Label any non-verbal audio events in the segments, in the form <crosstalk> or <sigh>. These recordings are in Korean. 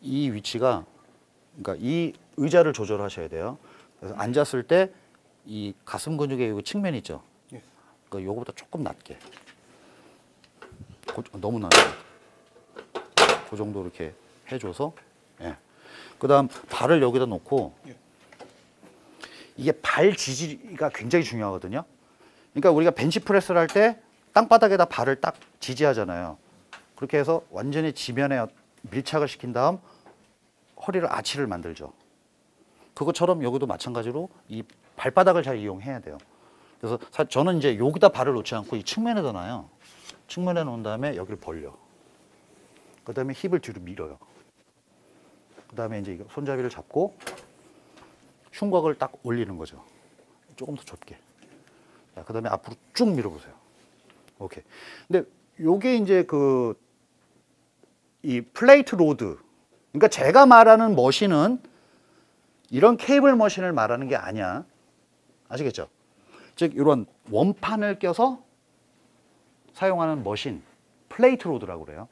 이 위치가 그러니까 이 의자를 조절하셔야 돼요. 그래서 앉았을 때 이 가슴 근육의 요 측면 있죠. 예. 그러니까 요거보다 조금 낮게. 고, 너무 낮게. 그 정도 이렇게 해줘서. 예. 그다음 발을 여기다 놓고 예. 이게 발 지지가 굉장히 중요하거든요. 그러니까 우리가 벤치 프레스를 할 때 땅바닥에다 발을 딱 지지하잖아요. 그렇게 해서 완전히 지면에 밀착을 시킨 다음 허리를 아치를 만들죠. 그것처럼 여기도 마찬가지로 이 발바닥을 잘 이용해야 돼요. 그래서 사- 저는 이제 여기다 발을 놓지 않고 이 측면에다 놔요. 측면에 놓은 다음에 여기를 벌려. 그 다음에 힙을 뒤로 밀어요. 그 다음에 이제 손잡이를 잡고 흉곽을 딱 올리는 거죠. 조금 더 좁게. 자, 그 다음에 앞으로 쭉 밀어보세요. 오케이. 근데 요게 이제 그, 이 plate load. 그러니까 제가 말하는 machine은 이런 케이블 machine을 말하는 게 아니야. 아시겠죠? 즉, 이런 원판을 껴서 사용하는 machine. plate load라고 그래요.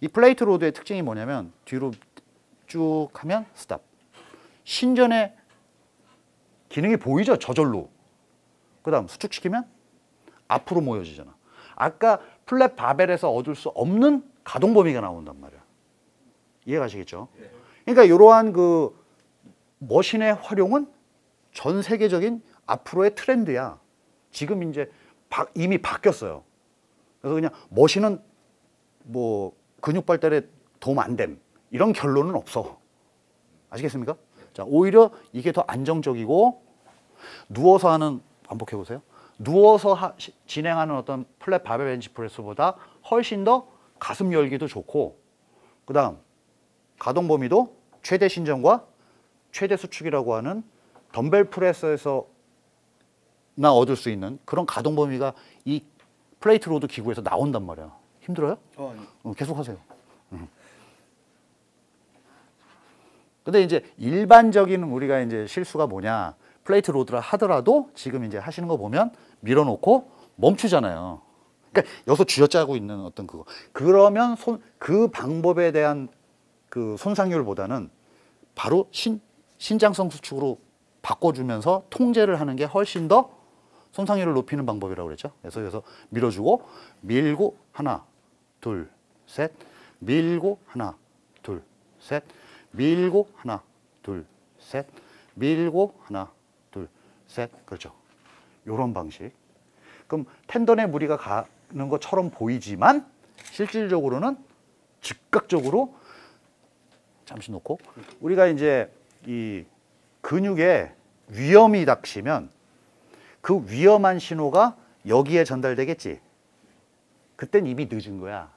이 plate load의 특징이 뭐냐면 뒤로 쭉 하면 stop. 신전의 기능이 보이죠? 저절로. 그 다음 수축시키면 앞으로 모여지잖아. 아까 플랫 바벨에서 얻을 수 없는 가동 범위가 나온단 말이야. 이해가시겠죠? 그러니까 이러한 그 머신의 활용은 전 세계적인 앞으로의 트렌드야. 지금 이제 바- 이미 바뀌었어요. 그래서 그냥 머신은 뭐 근육 발달에 도움 안 됨. 이런 결론은 없어. 아시겠습니까? 자, 오히려 이게 더 안정적이고 누워서 하는 반복해 보세요. 누워서 하- 시- 진행하는 어떤 플랫 바벨 벤치 프레스보다 훨씬 더 가슴 열기도 좋고 그 다음 가동 범위도 최대 신전과 최대 수축이라고 하는 덤벨 프레스에서 나 얻을 수 있는 그런 가동 범위가 이 plate load 기구에서 나온단 말이야. 힘들어요? 어. 어, 계속 하세요. 음. 근데 이제 일반적인 우리가 이제 실수가 뭐냐. plate load를 하더라도 지금 이제 하시는 거 보면 밀어놓고 멈추잖아요. 그러니까 여기서 쥐어짜고 있는 어떤 그거. 그러면 손, 그 방법에 대한 그 손상률보다는 바로 신, 신장성 수축으로 바꿔주면서 통제를 하는 게 훨씬 더 손상률을 높이는 방법이라고 그랬죠. 그래서 여기서 밀어주고 밀고 하나, 둘, 셋, 밀고 하나, 둘, 셋, 밀고 하나, 둘, 셋, 밀고 하나, 둘, 셋. 그렇죠. 요런 방식. 그럼 텐던에 무리가 가 는 것처럼 보이지만 실질적으로는 즉각적으로 잠시 놓고 우리가 이제 이 근육에 위험이 닥치면 그 위험한 신호가 여기에 전달되겠지. 그땐 이미 늦은 거야.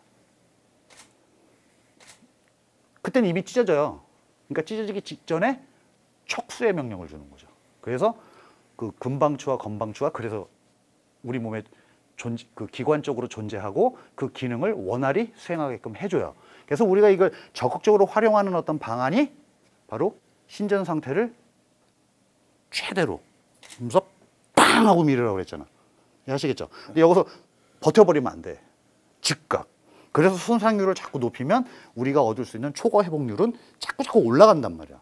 그땐 이미 찢어져요. 그러니까 찢어지기 직전에 척수의 명령을 주는 거죠. 그래서 그 근방추와 건방추가 그래서 우리 몸에 존, 그 기관적으로 존재하고 그 기능을 원활히 수행하게끔 해줘요. 그래서 우리가 이걸 적극적으로 활용하는 어떤 방안이 바로 신전 상태를 최대로 하면서 빵 하고 밀으라고 그랬잖아. 아시겠죠? 근데 여기서 버텨버리면 안 돼. 즉각. 그래서 손상률을 자꾸 높이면 우리가 얻을 수 있는 초과 회복률은 자꾸 자꾸 올라간단 말이야.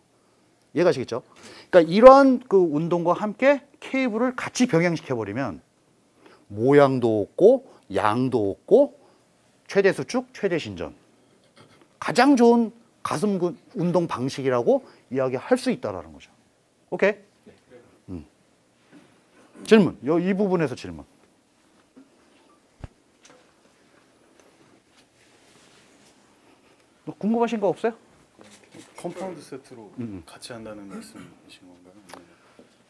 이해가시겠죠? 그러니까 이러한 그 운동과 함께 케이블을 같이 병행시켜 버리면 모양도 없고 양도 없고 최대 수축, 최대 신전. 가장 좋은 가슴 근- 운동 방식이라고 이야기할 수 있다라는 거죠. 오케이? 음. 질문. 요 이 부분에서 질문. 뭐 궁금하신 거 없어요? compound 세트로 같이 한다는 말씀이신 건가요?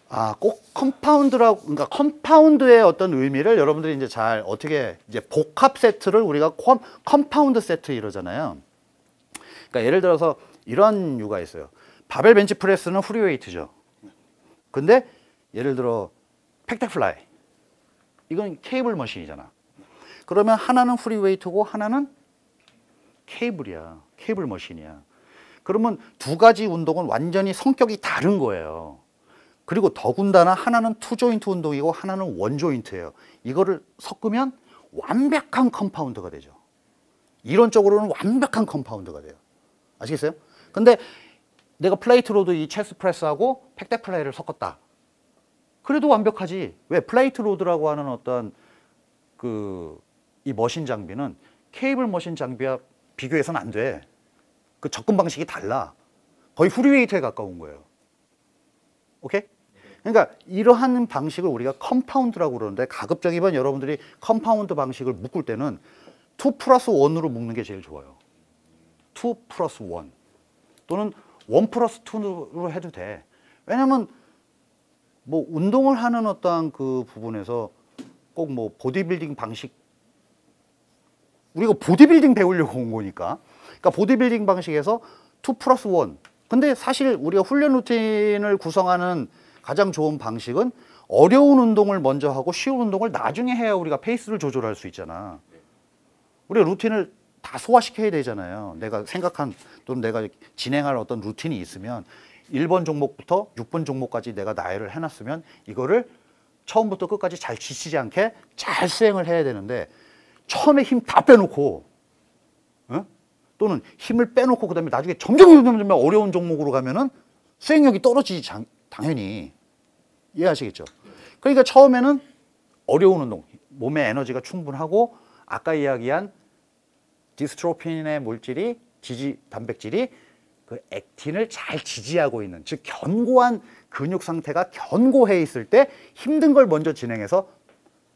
아, 꼭 compound라고, 그러니까 compound의 어떤 의미를 여러분들이 이제 잘 어떻게 이제 복합 세트를 우리가 컴, compound 세트 이러잖아요. 그러니까 예를 들어서 이런 이유가 있어요. 바벨 벤치 프레스는 free weight죠. 근데 예를 들어 pec deck fly 이건 케이블 machine이잖아. 그러면 하나는 free weight고 하나는 케이블이야. 케이블 machine이야. 그러면 두 가지 운동은 완전히 성격이 다른 거예요. 그리고 더군다나 하나는 two joint 운동이고 하나는 one joint예요. 이거를 섞으면 완벽한 compound가 되죠. 이론적으로는 완벽한 compound가 돼요. 아시겠어요? 근데 내가 plate load 이 chest press하고 pec deck fly를 섞었다. 그래도 완벽하지. 왜 plate load라고 하는 어떤 그 이 machine 장비는 케이블 machine 장비와 비교해서는 안 돼. 그 접근 방식이 달라. 거의 free weight에 가까운 거예요. 오케이? 그러니까 이러한 방식을 우리가 compound라고 그러는데 가급적이면 여러분들이 compound 방식을 묶을 때는 2 플러스 1으로 묶는 게 제일 좋아요. 2 플러스 1 또는 1 플러스 2로 해도 돼. 왜냐면 뭐 운동을 하는 어떠한 그 부분에서 꼭 뭐 보디빌딩 방식 우리가 보디빌딩 배우려고 온 거니까. 그러니까 보디빌딩 방식에서 2 플러스 1. 근데 사실 우리가 훈련 루틴을 구성하는 가장 좋은 방식은 어려운 운동을 먼저 하고 쉬운 운동을 나중에 해야 우리가 페이스를 조절할 수 있잖아. 우리가 루틴을 다 소화시켜야 되잖아요. 내가 생각한 또는 내가 진행할 어떤 루틴이 있으면 1번 종목부터 6번 종목까지 내가 나열을 해놨으면 이거를 처음부터 끝까지 잘 지치지 않게 잘 수행을 해야 되는데 처음에 힘 다 빼놓고 어? 또는 힘을 빼놓고 그다음에 나중에 점점 점점 점점 어려운 종목으로 가면은 수행력이 떨어지지 장- 당연히 이해하시겠죠? 그러니까 처음에는 어려운 운동, 몸의 에너지가 충분하고 아까 이야기한 디스트로핀의 물질이 지지 단백질이 그 액틴을 잘 지지하고 있는 즉 견고한 근육 상태가 견고해 있을 때 힘든 걸 먼저 진행해서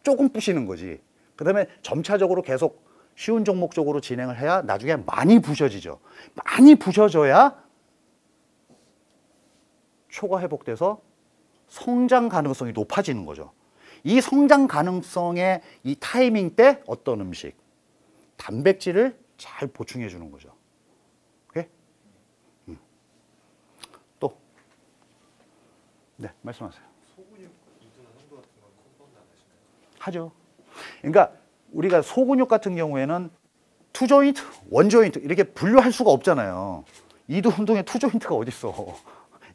조금 부시는 거지. 그다음에 점차적으로 계속 쉬운 종목 쪽으로 진행을 해야 나중에 많이 부셔지죠. 많이 부셔져야 초과 회복돼서 성장 가능성이 높아지는 거죠. 이 성장 가능성의 이 타이밍 때 어떤 음식, 단백질을 잘 보충해 주는 거죠. 오케이? 음. 또, 네, 말씀하세요. 하죠. 그러니까 우리가 소근육 같은 경우에는 two joint, one joint 이렇게 분류할 수가 없잖아요. 이두 운동에 two joint가 어디 있어?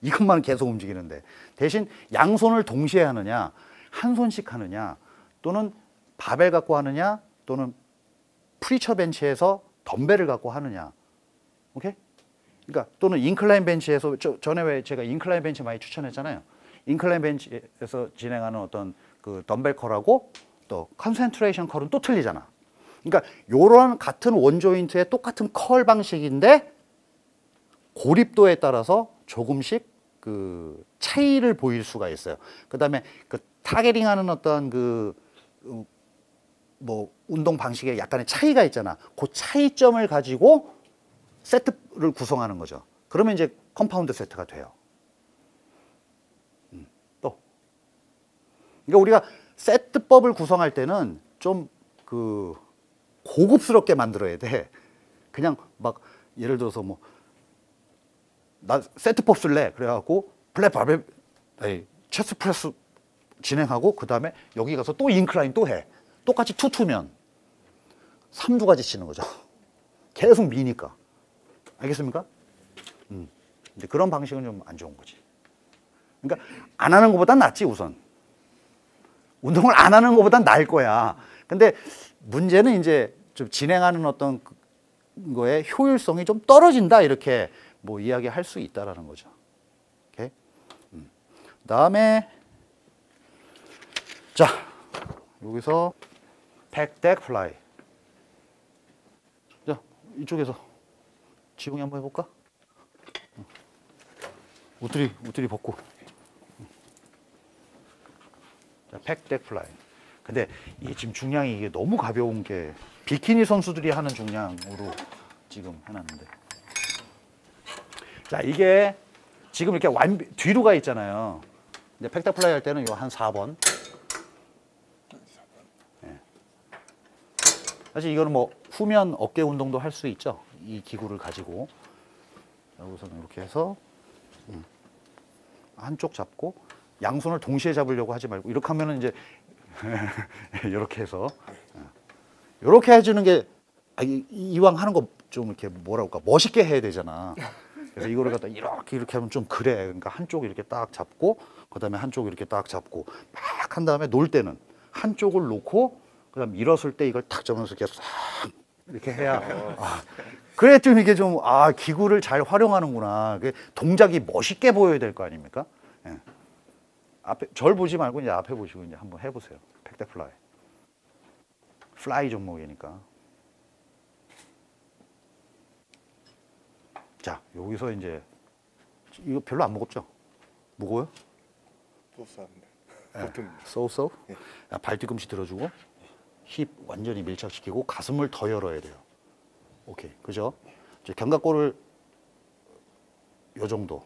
이것만 계속 움직이는데 대신 양손을 동시에 하느냐, 한 손씩 하느냐, 또는 바벨 갖고 하느냐, 또는 preacher 벤치에서 덤벨을 갖고 하느냐. 오케이? 그러니까 또는 incline 벤치에서 저, 전에 왜 제가 incline 벤치 많이 추천했잖아요. incline 벤치에서 진행하는 어떤 그 덤벨 curl하고 또 concentration curl은 또 틀리잖아. 그러니까 요런 같은 one joint의 똑같은 curl 방식인데 고립도에 따라서 조금씩 그 차이를 보일 수가 있어요. 그다음에 그 타겟링하는 어떤 그 뭐 운동 방식에 약간의 차이가 있잖아. 그 차이점을 가지고 세트를 구성하는 거죠. 그러면 이제 compound 세트가 돼요. 음, 또. 그러니까 우리가 세트법을 구성할 때는 좀 그 고급스럽게 만들어야 돼. 그냥 막 예를 들어서 뭐 나 세트법 쓸래 그래갖고 flat 바벨 아니 chest press 진행하고 그 다음에 여기 가서 또 인클라인 또 해. 똑같이 투투면 삼두 가지 치는 거죠. 계속 미니까. 알겠습니까? 음. 근데 그런 방식은 좀 안 좋은 거지. 그러니까 안 하는 것보단 낫지 우선. 운동을 안 하는 것보단 나을 거야. 근데 문제는 이제 좀 진행하는 어떤 그- 거에 효율성이 좀 떨어진다 이렇게 뭐 이야기할 수 있다라는 거죠. 오케이. 음. 다음에 자 여기서 pec deck fly. 자 이쪽에서 지붕이 한번 해볼까? 응. 옷들이 옷들이 벗고. 응. 자 pec deck fly. 근데 이게 지금 중량이 이게 너무 가벼운 게 비키니 선수들이 하는 중량으로 지금 해놨는데. 자 이게 지금 이렇게 완 뒤로 가 있잖아요. 근데 pec deck fly 할 때는 이거 한 4번. 예. 사실 이거는 뭐 후면 어깨 운동도 할 수 있죠. 이 기구를 가지고 여기서는 이렇게 해서 음. 한쪽 잡고 양손을 동시에 잡으려고 하지 말고 이렇게 하면은 이제 <laughs> 이렇게 해서 이렇게 해주는 게 아, 이- 이왕 하는 거 좀 이렇게 뭐라고 할까 멋있게 해야 되잖아. 그래서 이거를 갖다 이렇게 이렇게 하면 좀 그래. 그러니까 한쪽 이렇게 딱 잡고 그다음에 한쪽 이렇게 딱 잡고 막 한 다음에 놀 때는 한쪽을 놓고 그다음 일었을 때 이걸 탁 잡으면서 이렇게 싹 이렇게 해야 아, 그래 좀 이게 좀 아 기구를 잘 활용하는구나. 그 동작이 멋있게 보여야 될 거 아닙니까? 예. 앞에 절 보지 말고 이제 앞에 보시고 이제 한번 해보세요. pec deck fly. fly 종목이니까. 자 여기서 이제 이거 별로 안 무겁죠? 무거워요? so so한데. 네. 보통 so so. 발 뒤꿈치 들어주고 힙 완전히 밀착시키고 가슴을 더 열어야 돼요. 오케이, 그죠? 이제 견갑골을 요 정도.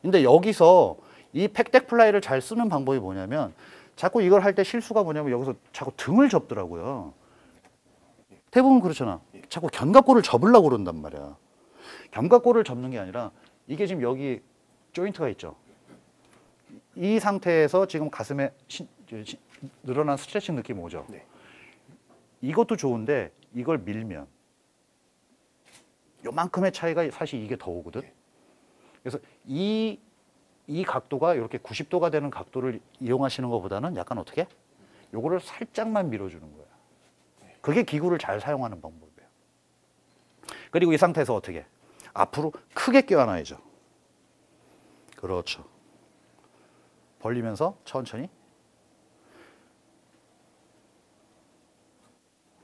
근데 여기서 이 pec deck fly를 잘 쓰는 방법이 뭐냐면 자꾸 이걸 할 때 실수가 뭐냐면 여기서 자꾸 등을 접더라고요. 대부분 그렇잖아. 자꾸 견갑골을 접으려고 그런단 말이야. 견갑골을 접는 게 아니라 이게 지금 여기 joint가 있죠. 이 상태에서 지금 가슴에 신- 저- 시- 늘어난 스트레칭 느낌 오죠. 네. 이것도 좋은데 이걸 밀면 요만큼의 차이가 사실 이게 더 오거든. 그래서 이, 이 각도가 이렇게 90도가 되는 각도를 이용하시는 것보다는 약간 어떻게? 요거를 살짝만 밀어주는 거야. 그게 기구를 잘 사용하는 방법이에요. 그리고 이 상태에서 어떻게? 앞으로 크게 껴안아야죠. 그렇죠. 벌리면서 천천히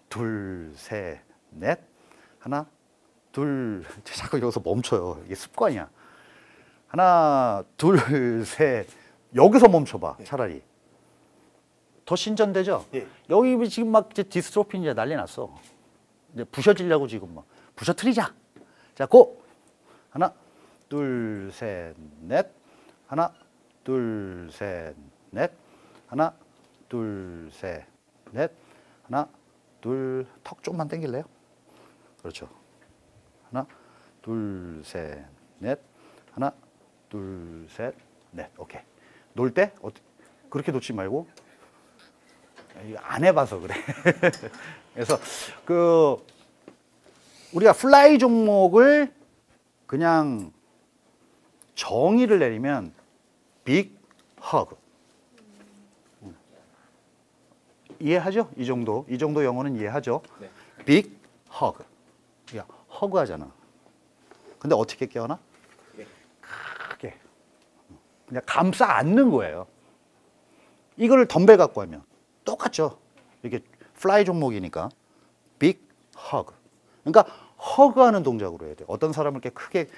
둘, 셋, 넷, 하나, 둘, <laughs> 자꾸 여기서 멈춰요. 이게 습관이야. 하나, 둘, <laughs> 셋, 여기서 멈춰봐. 차라리 더 신전되죠. 예. 여기 지금 막 이제 디스트로핀 이제 난리 났어. 이제 부셔지려고 지금 막 부셔트리자. 자, 고 하나, 둘, 셋, 넷, 하나, 둘, 셋, 넷, 하나, 둘, 셋, 넷, 하나, 둘, 턱 좀만 당길래요? 그렇죠. 하나, 둘, 셋, 넷, 하나, 둘, 셋, 넷. 오케이. 놀 때 그렇게 놓지 말고 안 해봐서 그래. <laughs> 그래서 그 우리가 fly 종목을 그냥 정의를 내리면 big hug. 이해하죠? 이 정도. 이 정도 영어는 이해하죠? 네. big hug. 야, hug 하잖아. 근데 어떻게 깨어나? 네. 크게. 그냥 감싸 안는 거예요. 이거를 덤벨 갖고 하면 똑같죠. 이게 fly 종목이니까 big hug. 그러니까 허그하는 동작으로 해야 돼. 어떤 사람을 이렇게 크게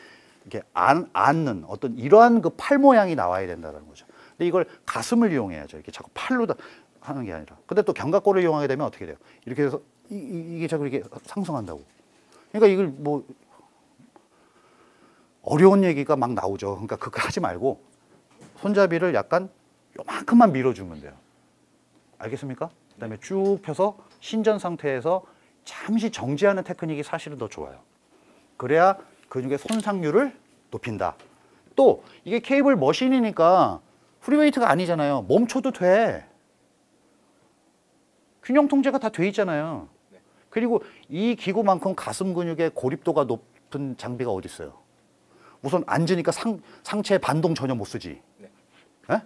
이렇게 안, 안는 어떤 이러한 그 팔 모양이 나와야 된다는 거죠. 근데 이걸 가슴을 이용해야죠. 이렇게 자꾸 팔로 다 하는 게 아니라. 근데 또 견갑골을 이용하게 되면 어떻게 돼요? 이렇게 해서 이, 이, 이게 자꾸 이렇게 상승한다고. 그러니까 이걸 뭐 어려운 얘기가 막 나오죠. 그러니까 그거 하지 말고 손잡이를 약간 요만큼만 밀어주면 돼요. 알겠습니까? 그다음에 쭉 펴서 신전 상태에서 잠시 정지하는 테크닉이 사실은 더 좋아요. 그래야 근육의 손상률을 높인다. 또 이게 케이블 machine이니까 free weight가 아니잖아요. 멈춰도 돼. 균형 통제가 다 돼 있잖아요. 그리고 이 기구만큼 가슴 근육의 고립도가 높은 장비가 어디 있어요? 우선 앉으니까 상, 상체 반동 전혀 못 쓰지. 네. 예?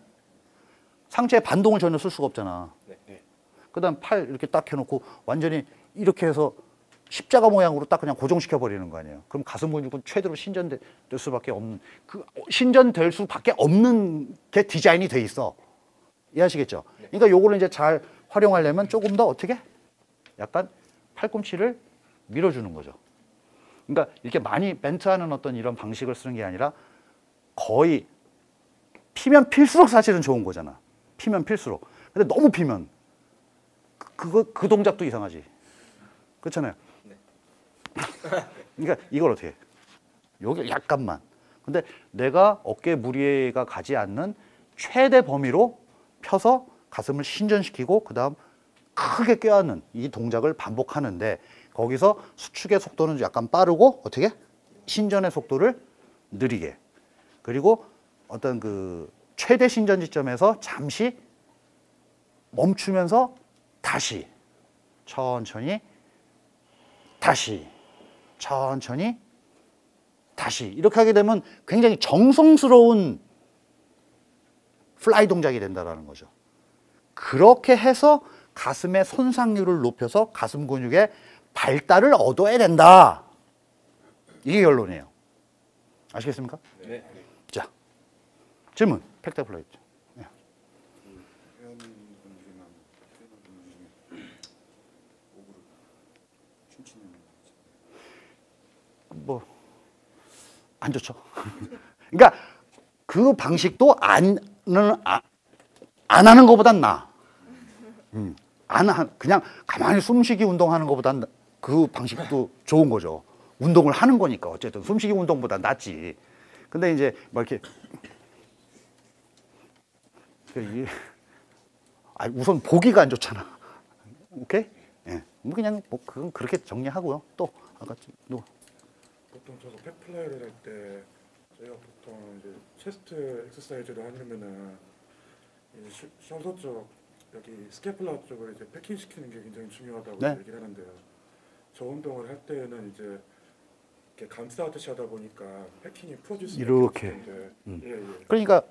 상체 반동을 전혀 쓸 수가 없잖아. 네. 네. 그 다음 팔 이렇게 딱 해놓고 완전히 이렇게 해서 십자가 모양으로 딱 그냥 고정시켜 버리는 거 아니에요. 그럼 가슴 근육은 최대로 신전될 수밖에 없는 그 신전될 수밖에 없는 게 디자인이 돼 있어. 이해하시겠죠? 그러니까 요거를 이제 잘 활용하려면 조금 더 어떻게? 약간 팔꿈치를 밀어주는 거죠. 그러니까 이렇게 많이 벤트하는 어떤 이런 방식을 쓰는 게 아니라 거의 피면 필수록 사실은 좋은 거잖아. 피면 필수록. 근데 너무 피면 그, 그거 그 동작도 이상하지. 그렇잖아요. <laughs> 그러니까 이걸 어떻게 해? 여기 약간만. 근데 내가 어깨 무리가 가지 않는 최대 범위로 펴서 가슴을 신전시키고 그다음 크게 껴안는 이 동작을 반복하는데 거기서 수축의 속도는 약간 빠르고 어떻게 신전의 속도를 느리게 그리고 어떤 그 최대 신전 지점에서 잠시 멈추면서 다시 천천히 다시 천천히 다시 이렇게 하게 되면 굉장히 정성스러운 fly 동작이 된다라는 거죠. 그렇게 해서 가슴의 손상률을 높여서 가슴 근육의 발달을 얻어야 된다. 이게 결론이에요. 아시겠습니까? 네. 자, 질문. pec deck fly. 네. 회원분들이나 트레이너분들 중에 오브를 춤추는 뭐, 안 좋죠. <laughs> 그러니까 그 방식도 안, 아, 안 하는 것보단 나. 음, 안, 하, 그냥 가만히 숨쉬기 운동하는 것보단 그 방식도 좋은 거죠. 운동을 하는 거니까 어쨌든 숨쉬기 운동보다 낫지. 근데 이제 뭐 이렇게 아, 우선 보기가 안 좋잖아. 오케이? 예. 뭐 그냥 뭐 그건 그렇게 정리하고요. 또 아까 누구? 보통 저도 pec fly를 할 때 저희가 보통 이제 chest exercise를 하려면은 이 시- shoulder 쪽 여기 scapula 쪽을 이제 packing 시키는 게 굉장히 중요하다고 네. 얘기를 하는데요. 저 운동을 할 때는 이제 이렇게 감싸듯이 하다 보니까 packing이 풀어질 수 이렇게. 음. 예, 예. 그러니까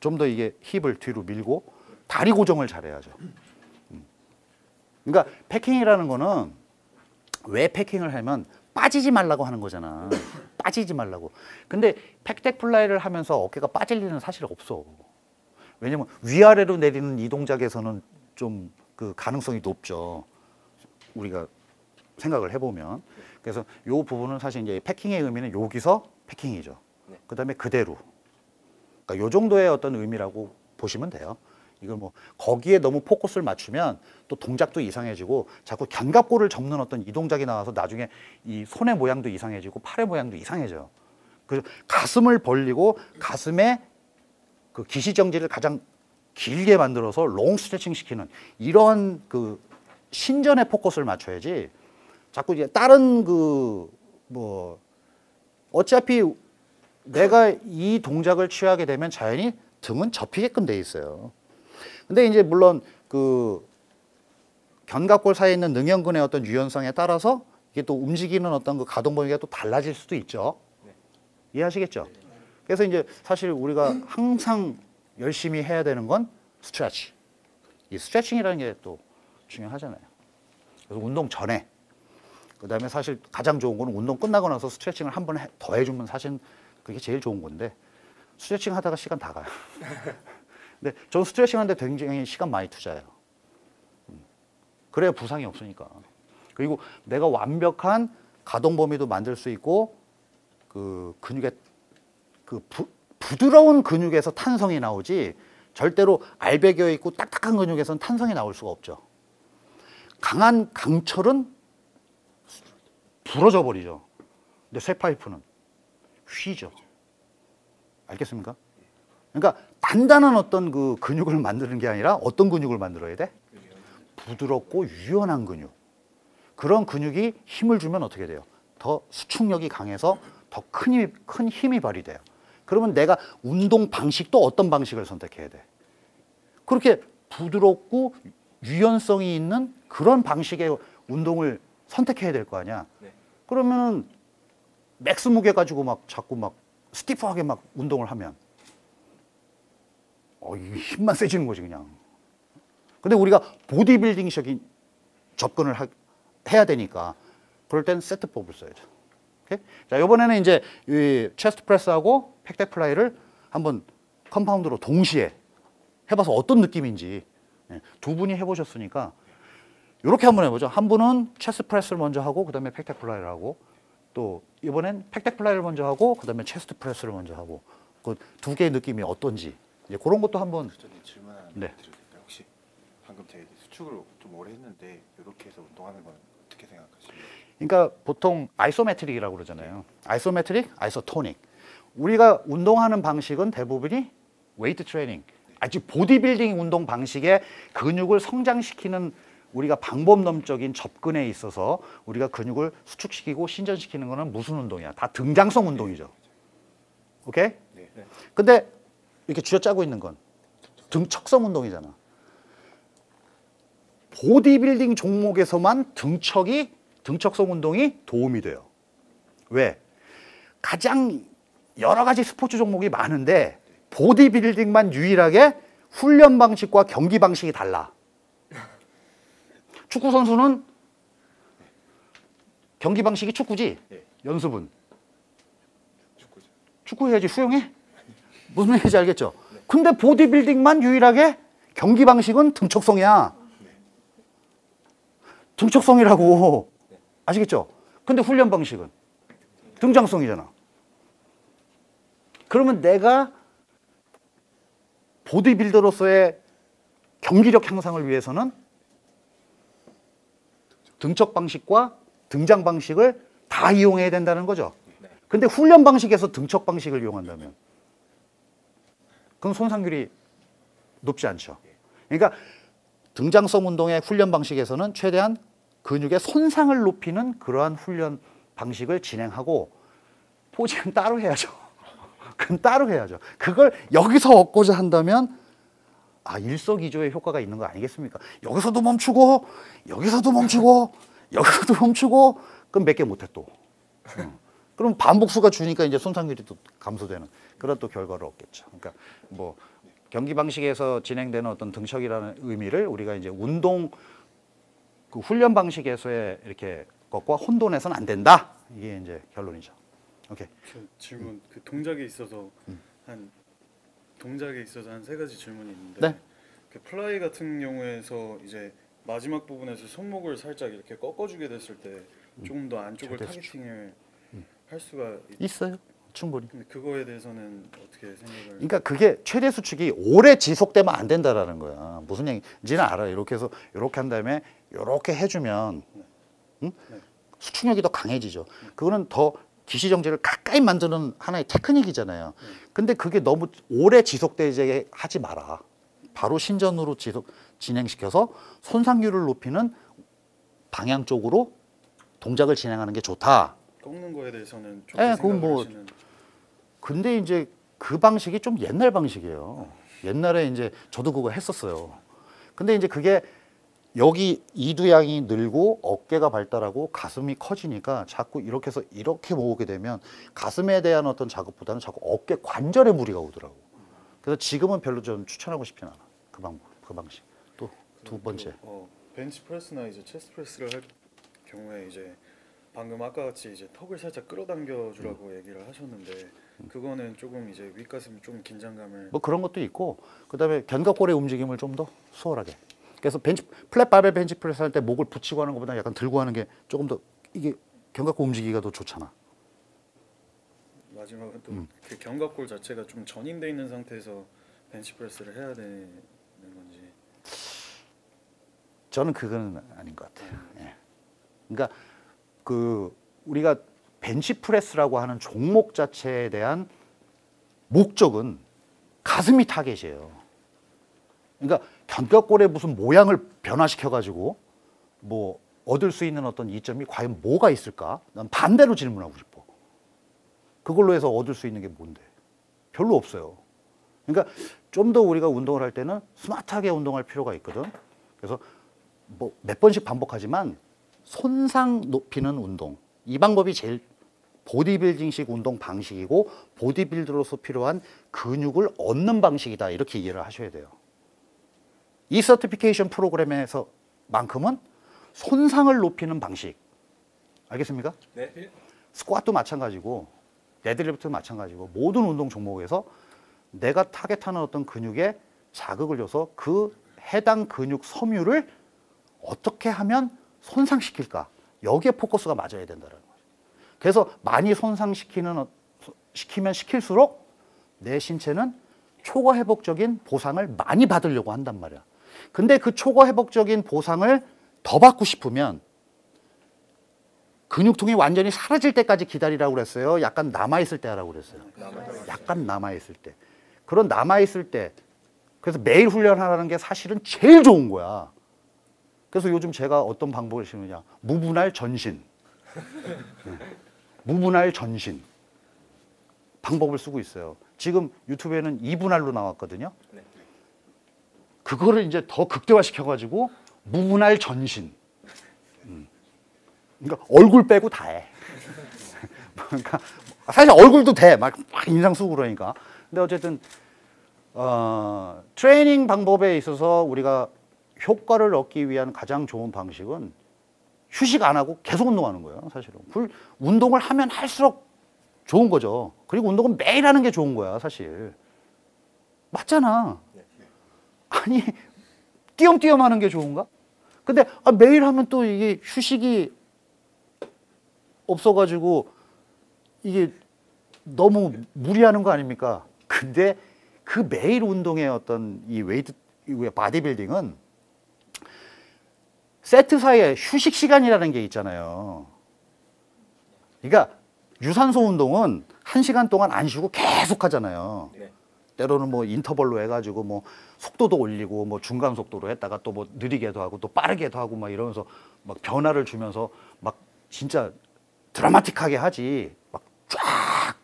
좀 더 이게 힙을 뒤로 밀고 다리 고정을 잘해야죠. 음. 그러니까 packing이라는 거는 왜 packing을 하면 빠지지 말라고 하는 거잖아. 빠지지 말라고. 근데 pec deck fly를 하면서 어깨가 빠질 일은 사실 없어. 왜냐면 위아래로 내리는 이 동작에서는 좀 그 가능성이 높죠. 우리가 생각을 해보면. 그래서 요 부분은 사실 이제 packing의 의미는 여기서 packing이죠. 네. 그 다음에 그대로. 그러니까 요 정도의 어떤 의미라고 보시면 돼요. 이걸 뭐 거기에 너무 포커스를 맞추면 또 동작도 이상해지고 자꾸 견갑골을 접는 어떤 이 동작이 나와서 나중에 이 손의 모양도 이상해지고 팔의 모양도 이상해져요. 그래서 가슴을 벌리고 가슴에 그 기시정지를 가장 길게 만들어서 롱 스트레칭 시키는 이런 그 신전의 포커스를 맞춰야지 자꾸 이제 다른 그 뭐 어차피 내가 이 동작을 취하게 되면 자연히 등은 접히게끔 돼 있어요. 근데 이제 물론 그 견갑골 사이에 있는 능형근의 어떤 유연성에 따라서 이게 또 움직이는 어떤 그 가동 범위가 또 달라질 수도 있죠. 이해하시겠죠? 그래서 이제 사실 우리가 항상 열심히 해야 되는 건 스트레치. 이 스트레칭이라는 게 또 중요하잖아요. 그래서 운동 전에 그다음에 사실 가장 좋은 거는 운동 끝나고 나서 스트레칭을 한 번 더 해주면 사실 그게 제일 좋은 건데 스트레칭 하다가 시간 다 가요. <laughs> 근데 전 스트레칭 하는데 굉장히 시간 많이 투자해요. 음. 그래야 부상이 없으니까. 그리고 내가 완벽한 가동 범위도 만들 수 있고 그 근육의 그 부, 부드러운 근육에서 탄성이 나오지 절대로 알배겨 있고 딱딱한 근육에서는 탄성이 나올 수가 없죠. 강한 강철은 부러져 버리죠. 근데 쇠파이프는 휘죠. 알겠습니까? 그러니까 단단한 어떤 그 근육을 만드는 게 아니라 어떤 근육을 만들어야 돼? 부드럽고 유연한 근육. 그런 근육이 힘을 주면 어떻게 돼요? 더 수축력이 강해서 더 큰 힘이, 큰 힘이 발휘돼요. 그러면 내가 운동 방식도 어떤 방식을 선택해야 돼? 그렇게 부드럽고 유연성이 있는 그런 방식의 운동을 선택해야 될 거 아니야. 네. 그러면 max 무게 가지고 막 자꾸 막 stiff하게 막 운동을 하면 어, 이 힘만 세지는 거지 그냥. 근데 우리가 보디빌딩적인 접근을 하- 해야 되니까 그럴 땐 세트법을 써야죠. 자, 이번에는 이제 이 chest press하고 pec deck fly를 한번 compound로 동시에 해봐서 어떤 느낌인지 예, 두 분이 해보셨으니까 이렇게 한번 해보죠. 한 분은 체스트 프레스를 먼저 하고 그 다음에 팩덱 플라이를 하고 또 이번엔 팩덱 플라이를 먼저 하고 그 다음에 체스트 프레스를 먼저 하고 그 두 개의 느낌이 어떤지 이제 그런 것도 한번 저는 질문 하나 네. 드려도 될까요? 혹시 방금 제가 수축을 좀 오래 했는데 이렇게 해서 운동하는 건 어떻게 생각하십니까? 그러니까 보통 isometric이라고 그러잖아요. isometric, isotonic. 우리가 운동하는 방식은 대부분이 웨이트 트레이닝, 아주 보디빌딩 운동 방식의 근육을 성장시키는 우리가 방법론적인 접근에 있어서 우리가 근육을 수축시키고 신전시키는 거는 무슨 운동이야? 다 등장성 운동이죠. 오케이? 네. 근데 이렇게 쥐어짜고 있는 건 등척성 운동이잖아. 보디빌딩 종목에서만 등척이 등척성 운동이 도움이 돼요. 왜? 가장 여러 가지 스포츠 종목이 많은데 보디빌딩만 유일하게 훈련 방식과 경기 방식이 달라. 축구 선수는 경기 방식이 축구지. 네. 연습은. 축구 해야지 수영해? 무슨 얘기인지 알겠죠? 근데 보디빌딩만 유일하게 경기 방식은 등척성이야. 등척성이라고. 아시겠죠? 근데 훈련 방식은 등장성이잖아. 그러면 내가 보디빌더로서의 경기력 향상을 위해서는 등척 방식과 등장 방식을 다 이용해야 된다는 거죠. 근데 훈련 방식에서 등척 방식을 이용한다면 그건 손상률이 높지 않죠. 그러니까 등장성 운동의 훈련 방식에서는 최대한 근육의 손상을 높이는 그러한 훈련 방식을 진행하고 포징은 따로 해야죠. <laughs> 그건 따로 해야죠. 그걸 여기서 얻고자 한다면 아 일석이조의 효과가 있는 거 아니겠습니까? 여기서도 멈추고 여기서도 멈추고 여기서도 멈추고 그럼 몇 개 못해 또. 어. 그럼 반복수가 주니까 이제 손상률이 또 감소되는 그런 또 결과를 얻겠죠. 그러니까 뭐 경기 방식에서 진행되는 어떤 등척이라는 의미를 우리가 이제 운동 그 훈련 방식에서의 이렇게 것과 혼돈해서는 안 된다. 이게 이제 결론이죠. 오케이. 그 질문 그 동작에 있어서 한 동작에 있어서 한 세 가지 질문이 있는데 네. 그 fly 같은 경우에서 이제 마지막 부분에서 손목을 살짝 이렇게 꺾어주게 됐을 때 조금 더 안쪽을. targeting을 할 수가 있, 있어요. 충분히. 근데 그거에 대해서는 어떻게 생각을 그러니까 그게 최대 수축이 오래 지속되면 안 된다라는 거야. 무슨 얘기인지는 알아. 이렇게 해서 이렇게 한 다음에 이렇게 해주면 응? 네. 수축력이 더 강해지죠. 그거는 더 기시 정지를 가까이 만드는 하나의 테크닉이잖아요. 근데 그게 너무 오래 지속되게 하지 마라. 바로 신전으로 지속 진행시켜서 손상률을 높이는 방향 쪽으로 동작을 진행하는 게 좋다. 꺾는 거에 대해서는 좋게 예, 그건 뭐 하시는 근데 이제 그 방식이 좀 옛날 방식이에요. 옛날에 이제 저도 그거 했었어요. 근데 이제 그게 여기 이두양이 늘고 어깨가 발달하고 가슴이 커지니까 자꾸 이렇게 해서 이렇게 모으게 되면 가슴에 대한 어떤 작업보다는 자꾸 어깨 관절에 무리가 오더라고. 그래서 지금은 별로 좀 추천하고 싶진 않아. 그 방법, 그 방식. 또 두 번째. 어, 벤치 프레스나 이제 chest press를 할 경우에 이제 방금 아까 같이 이제 턱을 살짝 끌어당겨 주라고 음. 얘기를 하셨는데 그거는 조금 이제 윗가슴이 좀 긴장감을 뭐 그런 것도 있고 그다음에 견갑골의 움직임을 좀 더 수월하게. 그래서 벤치 flat 바벨 벤치 프레스 할 때 목을 붙이고 하는 것보다 약간 들고 하는 게 조금 더 이게 견갑골 움직이기가 더 좋잖아. 마지막은 음. 또 그 견갑골 자체가 좀 전인돼 있는 상태에서 벤치 프레스를 해야 되는 건지 저는 그거는 아닌 것 같아요. 예. 그러니까 그 우리가 벤치 프레스라고 하는 종목 자체에 대한 목적은 가슴이 타겟이에요. 그러니까 견갑골의 무슨 모양을 변화시켜 가지고 뭐 얻을 수 있는 어떤 이점이 과연 뭐가 있을까? 난 반대로 질문하고 싶어. 그걸로 해서 얻을 수 있는 게 뭔데? 별로 없어요. 그러니까 좀 더 우리가 운동을 할 때는 스마트하게 운동할 필요가 있거든. 그래서 뭐 몇 번씩 반복하지만 손상 높이는 운동 이 방법이 제일 보디빌딩식 운동 방식이고 보디빌더로서 필요한 근육을 얻는 방식이다 이렇게 이해를 하셔야 돼요. 이 서티피케이션 프로그램에서 만큼은 손상을 높이는 방식 알겠습니까? 네. 스쿼트도 마찬가지고 데드리프트도 마찬가지고 모든 운동 종목에서 내가 타겟하는 어떤 근육에 자극을 줘서 그 해당 근육 섬유를 어떻게 하면 손상시킬까 여기에 포커스가 맞아야 된다는 거예요. 그래서 많이 손상시키는 어- 시키면 시킬수록 내 신체는 초과 회복적인 보상을 많이 받으려고 한단 말이야. 근데 그 초과 회복적인 보상을 더 받고 싶으면 근육통이 완전히 사라질 때까지 기다리라고 그랬어요. 약간 남아 있을 때 하라고 그랬어요. 약간 남아 있을 때. 그런 남아 있을 때. 그래서 매일 훈련하라는 게 사실은 제일 좋은 거야. 그래서 요즘 제가 어떤 방법을 쓰느냐. 무분할 전신. 네. 무분할 전신. 방법을 쓰고 있어요. 지금 유튜브에는 이분할로 나왔거든요. 그거를 이제 더 극대화시켜 가지고 무분할 전신. 그러니까 얼굴 빼고 다 해. <laughs> 그러니까 사실 얼굴도 돼. 막, 막 인상 쓰고 그러니까. 근데 어쨌든 어, 트레이닝 방법에 있어서 우리가 효과를 얻기 위한 가장 좋은 방식은 휴식 안 하고 계속 운동하는 거예요, 사실은. 불, 운동을 하면 할수록 좋은 거죠. 그리고 운동은 매일 하는 게 좋은 거야, 사실. 맞잖아. 아니, 띄엄띄엄 하는 게 좋은가? 근데 아, 매일 하면 또 이게 휴식이 없어가지고 이게 너무 무리하는 거 아닙니까? 근데 그 매일 운동의 어떤 이 웨이트, 이 바디빌딩은 세트 사이에 휴식 시간이라는 게 있잖아요. 그러니까 유산소 운동은 한 시간 동안 안 쉬고 계속 하잖아요. 네. 때로는 뭐 인터벌로 해가지고 뭐 속도도 올리고 뭐 중간 속도로 했다가 또 뭐 느리게도 하고 또 빠르게도 하고 막 이러면서 막 변화를 주면서 막 진짜 드라마틱하게 하지 막 쫙.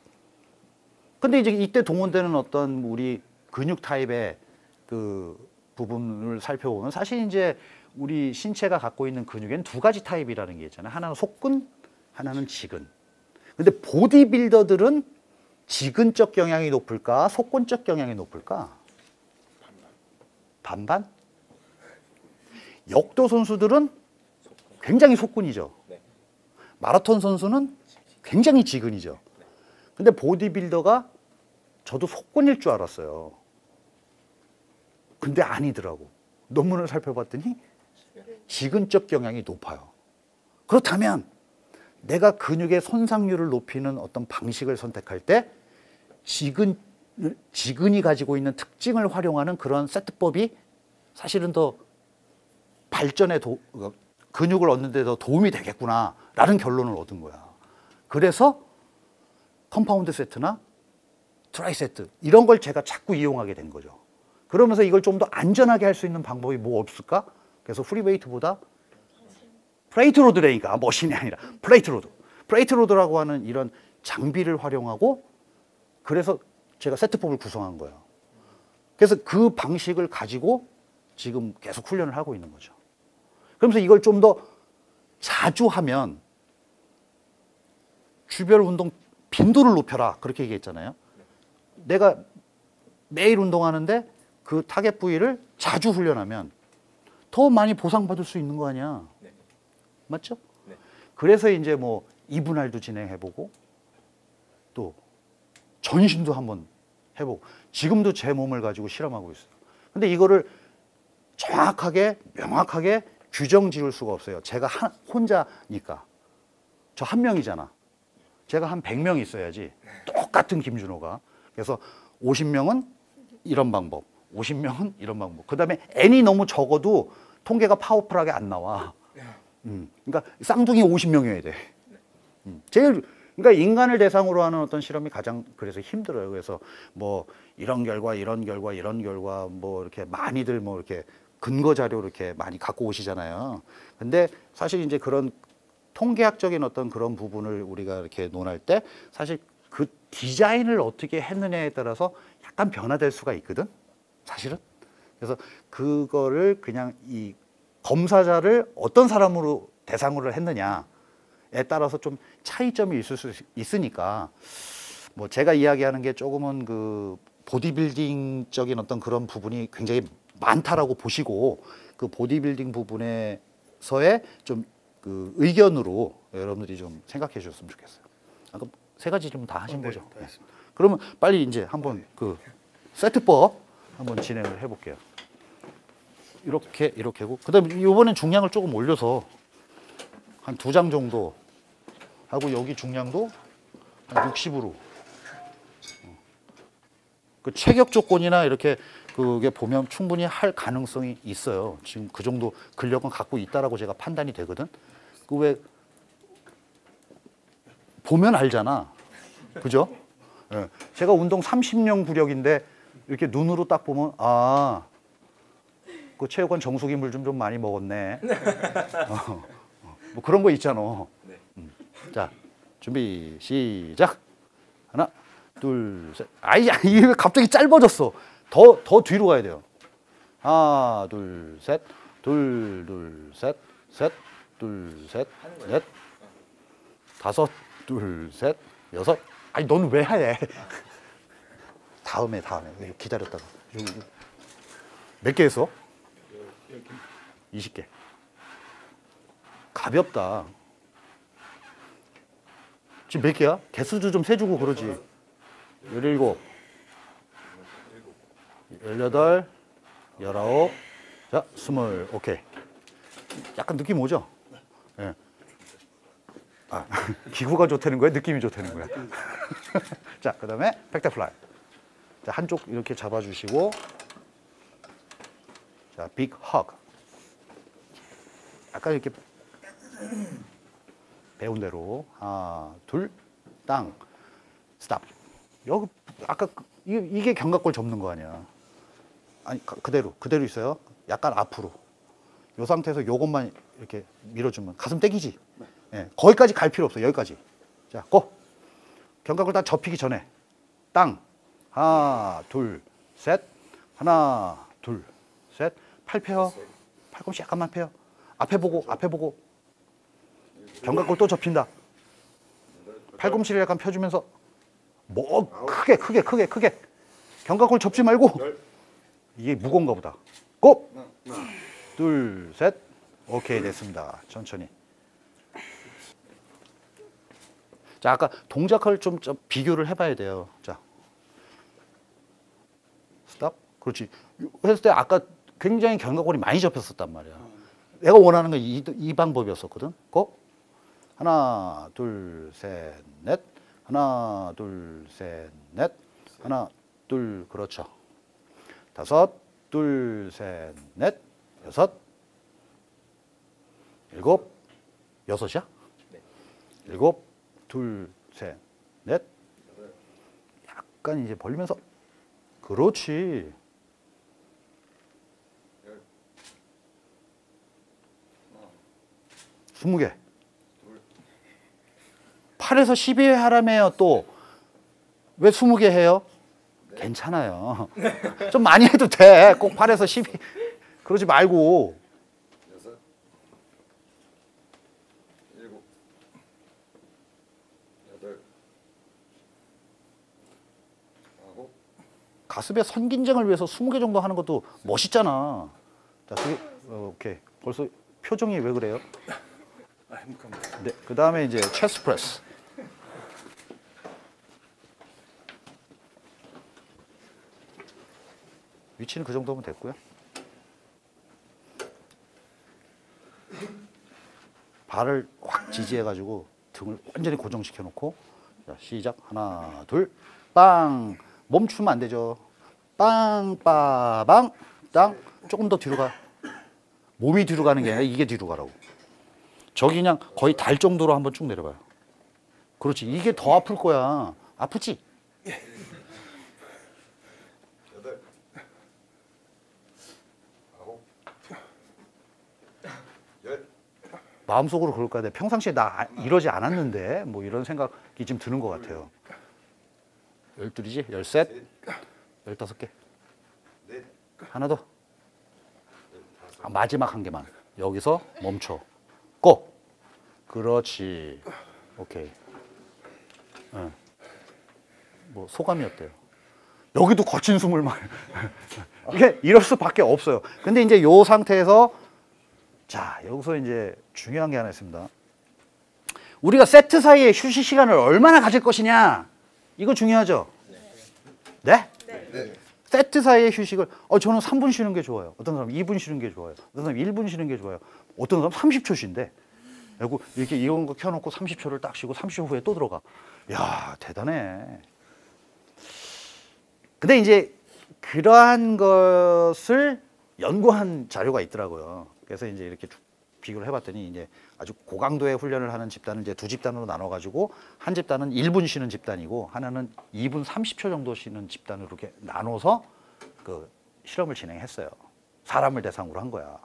근데 이제 이때 동원되는 어떤 우리 근육 타입의 그 부분을 살펴보면 사실 이제 우리 신체가 갖고 있는 근육에는 두 가지 타입이라는 게 있잖아요. 하나는 속근, 하나는 지근. 근데 보디빌더들은 지근적 경향이 높을까, 속근적 경향이 높을까? 반반? 역도 선수들은 굉장히 속근이죠. 네. 마라톤 선수는 굉장히 지근이죠. 근데 보디빌더가 저도 속근일 줄 알았어요. 근데 아니더라고. 논문을 살펴봤더니 지근적 경향이 높아요. 그렇다면 내가 근육의 손상률을 높이는 어떤 방식을 선택할 때 지근 지근이 가지고 있는 특징을 활용하는 그런 세트법이 사실은 더 발전에 도, 어, 근육을 얻는 데 더 도움이 되겠구나라는 결론을 얻은 거야. 그래서 compound set나 tri set 이런 걸 제가 자꾸 이용하게 된 거죠. 그러면서 이걸 좀 더 안전하게 할 수 있는 방법이 뭐 없을까? 그래서 free weight보다 plate load라니까 머신이 아니라 plate load. plate load라고 하는 이런 장비를 활용하고 그래서 제가 세트법을 구성한 거예요. 그래서 그 방식을 가지고 지금 계속 훈련을 하고 있는 거죠. 그러면서 이걸 좀 더 자주 하면 주별 운동 빈도를 높여라 그렇게 얘기했잖아요. 내가 매일 운동하는데 그 타겟 부위를 자주 훈련하면 더 많이 보상받을 수 있는 거 아니야. 네. 맞죠? 네. 그래서 이제 뭐 이분할도 진행해보고 또 전신도 한번 해보고 지금도 제 몸을 가지고 실험하고 있어요. 근데 이거를 정확하게 명확하게 규정 지을 수가 없어요. 제가 한, 혼자니까 저 한 명이잖아. 제가 한 100명 있어야지 똑같은 김준호가. 그래서 50명은 이런 방법, 50명은 이런 방법. 그 다음에 n이 너무 적어도 통계가 파워풀하게 안 나와. 음, 그러니까 쌍둥이 50명이어야 돼. 음, 제일 그러니까 인간을 대상으로 하는 어떤 실험이 가장 그래서 힘들어요. 그래서 뭐 이런 결과, 이런 결과, 이런 결과 뭐 이렇게 많이들 뭐 이렇게 근거 자료 이렇게 많이 갖고 오시잖아요. 근데 사실 이제 그런 통계학적인 어떤 그런 부분을 우리가 이렇게 논할 때 사실 그 디자인을 어떻게 했느냐에 따라서 약간 변화될 수가 있거든. 사실은. 그래서 그거를 그냥 이 검사자를 어떤 사람으로 대상으로 했느냐에 따라서 좀 차이점이 있을 수 있으니까 뭐 제가 이야기하는 게 조금은 그 보디빌딩적인 어떤 그런 부분이 굉장히 많다라고 보시고 그 보디빌딩 부분에서의 좀 그 의견으로 여러분들이 좀 생각해 주셨으면 좋겠어요. 아까 세 가지 좀다 하신 어, 네, 거죠? 다 했습니다. 그러면 빨리 이제 한번 그 세트법 한번 진행을 해볼게요. 이렇게 이렇게 하고 그다음에 이번엔 중량을 조금 올려서 한 두 장 정도 하고 여기 중량도 한 60으로 그 체격 조건이나 이렇게 그게 보면 충분히 할 가능성이 있어요. 지금 그 정도 근력은 갖고 있다라고 제가 판단이 되거든. 그 왜 보면 알잖아. 그죠? 예. 제가 운동 30년 구력인데 이렇게 눈으로 딱 보면 아, 그 체육관 정수기 물 좀 좀 많이 먹었네. 어, 어, 뭐 그런 거 있잖아. 네. 음. 자, 준비 시작. 하나, 둘, 셋. 아이, 야, 이게 왜 갑자기 짧아졌어. 더, 더 뒤로 가야 돼요. 하나, 둘, 셋. 둘, 둘, 셋. 셋, 둘, 셋. 넷. 다섯, 둘, 셋. 여섯. 아니, 너는 왜 해? <laughs> 다음에, 다음에. 네, 기다렸다가. 몇 개 했어? 20개. 가볍다. 지금 몇 개야? 개수도 좀 세주고 그러지. 열일곱, 열여덟, 열아홉, 자, 스물, 오케이. 약간 느낌 오죠? 예. 아, <laughs> 기구가 좋다는 거야? 느낌이 좋다는 거야? <laughs> 자, 그 다음에 pec deck fly. 자, 한쪽 이렇게 잡아주시고, 자, 빅 허그. 약간 이렇게 배운 대로 하나, 둘, 땅, 스탑. 여기 아까 그- 이게, 이게 견갑골 접는 거 아니야? 아니 가- 그대로 그대로 있어요. 약간 앞으로. 요 상태에서 요것만 이렇게 밀어주면 가슴 땡기지. 예, 거기까지 갈 필요 없어. 여기까지. 자, 고. 견갑골 딱 접히기 전에 땅 하나, 둘, 셋. 하나, 둘, 셋. 팔 펴. 팔꿈치 약간만 펴. 앞에 보고 앞에 보고. 견갑골 또 접힌다. 팔꿈치를 약간 펴주면서 뭐 크게 크게 크게 크게 견갑골 접지 말고 이게 무거운가 보다. 고! 둘, 셋. 오케이, 됐습니다. 천천히. 자, 아까 동작을 좀, 좀 비교를 해봐야 돼요. 자. Stop. 그렇지. 했을 때 아까 굉장히 견갑골이 많이 접혔었단 말이야. 내가 원하는 건 이, 이 방법이었었거든. Go! 하나, 둘, 셋, 넷. 하나, 둘, 셋, 넷. 하나, 둘, 그렇죠. 다섯, 둘, 셋, 넷, 여섯, 일곱, 여섯이야? 일곱, 둘, 셋, 넷. 약간 이제 벌리면서. 그렇지. 스무 개. 8에서 12회 하라며요, 또. 왜 20개 해요? 괜찮아요. <laughs> 좀 많이 해도 돼. 꼭 8에서 12. 그러지 말고. 가슴의 선긴장을 위해서 20개 정도 하는 것도 멋있잖아. 자, 그게, 어, 오케이. 벌써 표정이 왜 그래요? 아 행복합니다. 네. 그 다음에 이제 체스트 프레스. 위치는 그 정도면 됐고요. 발을 확 지지해가지고 등을 완전히 고정시켜 놓고 자, 시작 하나 둘 빵 멈추면 안 되죠 빵 빠방 땅 조금 더 뒤로 가 몸이 뒤로 가는 게 아니라 이게 뒤로 가라고 저기 그냥 거의 달 정도로 한번 쭉 내려봐요. 그렇지. 이게 더 아플 거야. 아프지? 마음속으로 그럴 거야. 평상시에 나 아- 이러지 않았는데 뭐 이런 생각이 좀 드는 것 같아요. 열둘이지? 열셋? 열다섯 개? 넷, 하나 더? 아, 마지막 한 개만. 여기서 멈춰. 고! 그렇지. 오케이. 응. 뭐 소감이 어때요? 여기도 거친 숨을 막 <laughs> 이게 이럴 수밖에 없어요. 근데 이제 요 상태에서 자 여기서 이제 중요한 게 하나 있습니다. 우리가 세트 사이에 휴식 시간을 얼마나 가질 것이냐 이거 중요하죠. 네? 네, 세트 사이의 휴식을 어 저는 3분 쉬는 게 좋아요. 어떤 사람 2분 쉬는 게 좋아요. 어떤 사람 1분 쉬는 게 좋아요. 어떤 사람 30초 쉰대. 그리고 이렇게 이런 거 켜놓고 30초를 딱 쉬고 30초 후에 또 들어가. 야 대단해. 근데 이제 그러한 것을 연구한 자료가 있더라고요. 그래서 이제 이렇게 쭉 비교를 해봤더니 이제 아주 고강도의 훈련을 하는 집단을 이제 두 집단으로 나눠가지고 한 집단은 1분 쉬는 집단이고 하나는 2분 30초 정도 쉬는 집단으로 이렇게 나눠서 그 실험을 진행했어요. 사람을 대상으로 한 거야.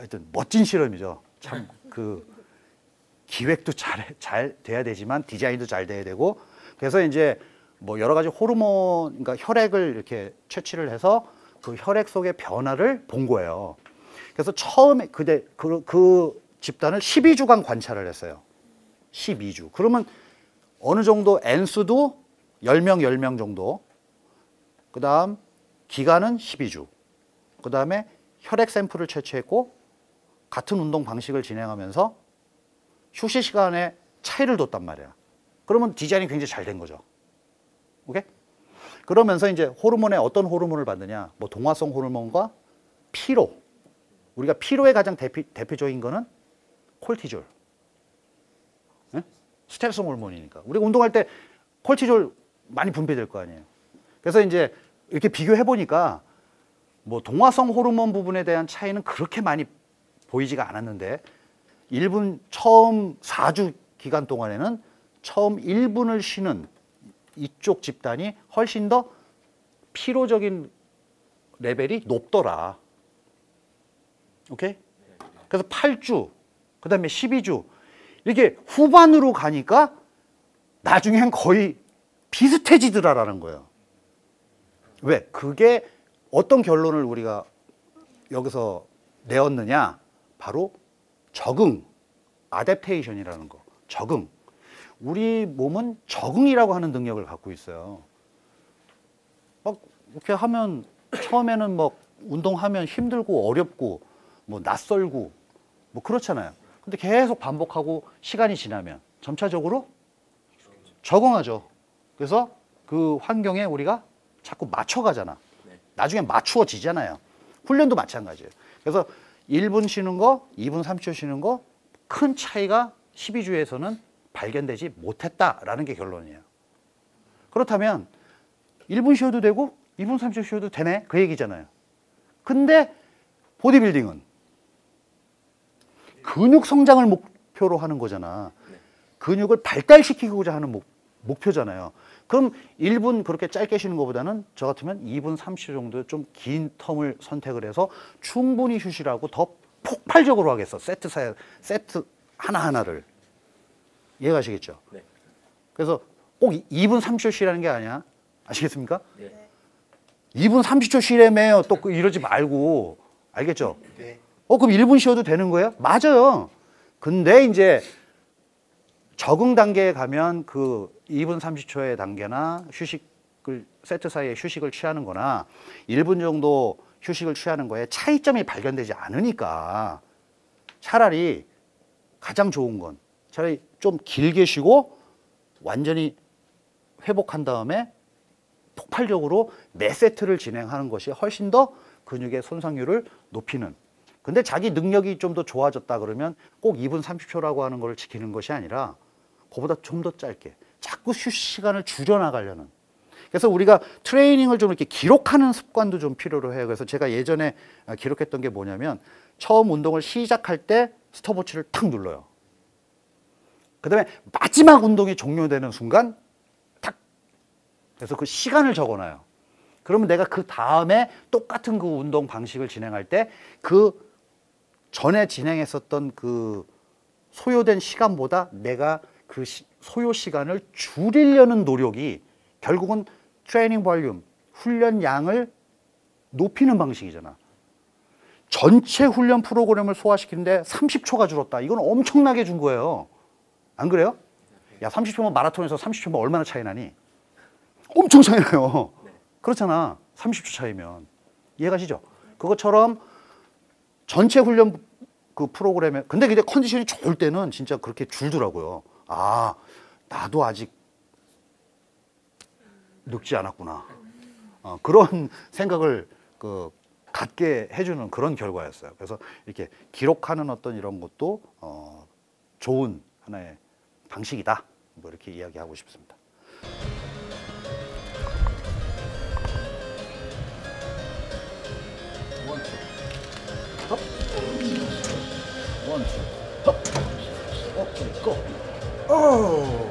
음, 하여튼 멋진 실험이죠. 참 그 기획도 잘, 잘 돼야 되지만 디자인도 잘 돼야 되고 그래서 이제 뭐 여러 가지 호르몬, 그러니까 혈액을 이렇게 채취를 해서 그 혈액 속의 변화를 본 거예요. 그래서 처음에 그대 그, 그 집단을 12주간 관찰을 했어요. 12주. 그러면 어느 정도 N수도 10명, 10명 정도. 그 다음 기간은 12주. 그 다음에 혈액 샘플을 채취했고 같은 운동 방식을 진행하면서 휴식 시간에 차이를 뒀단 말이야. 그러면 디자인이 굉장히 잘 된 거죠. 오케이? 그러면서 이제 호르몬에 어떤 호르몬을 받느냐? 뭐 동화성 호르몬과 피로. 우리가 피로의 가장 대피, 대표적인 거는 콜티졸. 예? 스트레스 호르몬이니까. 우리가 운동할 때 콜티졸 많이 분비될 거 아니에요. 그래서 이제 이렇게 비교해 보니까 뭐 동화성 호르몬 부분에 대한 차이는 그렇게 많이 보이지가 않았는데 1분 처음 4주 기간 동안에는 처음 1분을 쉬는 이쪽 집단이 훨씬 더 피로적인 레벨이 높더라. 오케이? 그래서 8주, 그 다음에 12주, 이렇게 후반으로 가니까 나중엔 거의 비슷해지더라라는 거예요. 왜? 그게 어떤 결론을 우리가 여기서 내었느냐? 바로 적응, 아댑테이션이라는 거. 적응. 우리 몸은 적응이라고 하는 능력을 갖고 있어요. 막 이렇게 하면 처음에는 막 운동하면 힘들고 어렵고 뭐 낯설고 뭐 그렇잖아요. 근데 계속 반복하고 시간이 지나면 점차적으로 적응하죠. 그래서 그 환경에 우리가 자꾸 맞춰가잖아. 나중에 맞추어지잖아요. 훈련도 마찬가지예요. 그래서 1분 쉬는 거, 2분 30초 쉬는 거 큰 차이가 12주에서는 발견되지 못했다라는 게 결론이에요. 그렇다면 1분 쉬어도 되고 2분 30초 쉬어도 되네 그 얘기잖아요. 근데 보디빌딩은 근육 성장을 목표로 하는 거잖아. 근육을 발달시키고자 하는 목, 목표잖아요. 그럼 1분 그렇게 짧게 쉬는 것보다는 저 같으면 2분 30초 정도 좀 긴 텀을 선택을 해서 충분히 휴식하고 더 폭발적으로 하겠어. 세트 사 세트 하나하나를. 이해가시겠죠? 네. 그래서 꼭 2분 30초 쉬라는 게 아니야. 아시겠습니까? 네. 2분 30초 쉬래매요. 또그 이러지 말고. 알겠죠? 네. 어, 그럼 1분 쉬어도 되는 거예요? 맞아요. 근데 이제 적응 단계에 가면 그 2분 30초의 단계나 휴식을, 세트 사이에 휴식을 취하는 거나 1분 정도 휴식을 취하는 거에 차이점이 발견되지 않으니까 차라리 가장 좋은 건 차라리 좀 길게 쉬고 완전히 회복한 다음에 폭발적으로 매 세트를 진행하는 것이 훨씬 더 근육의 손상률을 높이는. 근데 자기 능력이 좀 더 좋아졌다 그러면 꼭 2분 30초라고 하는 걸 지키는 것이 아니라 그보다 좀 더 짧게 자꾸 휴식 시간을 줄여나가려는. 그래서 우리가 트레이닝을 좀 이렇게 기록하는 습관도 좀 필요로 해요. 그래서 제가 예전에 아, 기록했던 게 뭐냐면 처음 운동을 시작할 때 스톱워치를 탁 눌러요. 그다음에 마지막 운동이 종료되는 순간 탁 그래서 그 시간을 적어놔요. 그러면 내가 그 다음에 똑같은 그 운동 방식을 진행할 때 그 전에 진행했었던 그 소요된 시간보다 내가 그 시- 소요 시간을 줄이려는 노력이 결국은 트레이닝 볼륨, 훈련 양을 높이는 방식이잖아. 전체 훈련 프로그램을 소화시키는데 30초가 줄었다. 이건 엄청나게 준 거예요. 안 그래요? 야, 30초면 마라톤에서 30초면 얼마나 차이 나니? 엄청 차이 나요. 그렇잖아. 30초 차이면. 이해가시죠? 그것처럼 전체 훈련 그 프로그램에 근데 근데 컨디션이 좋을 때는 진짜 그렇게 줄더라고요. 아, 나도 아직 늙지 않았구나. 어, 그런 <laughs> 생각을 그 갖게 해주는 그런 결과였어요. 그래서 이렇게 기록하는 어떤 이런 것도 어, 좋은 하나의 방식이다. 뭐 이렇게 이야기하고 싶습니다. 원, 투, 업. Oh!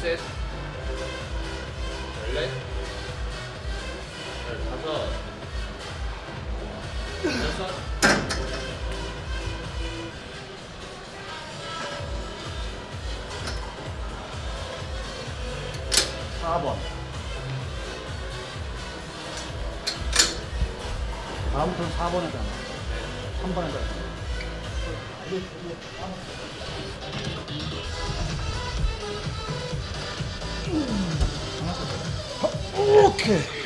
셋, 넷, 네, 다섯, 여섯, 사번. 다음부터 4번에 Okay.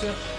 Yeah.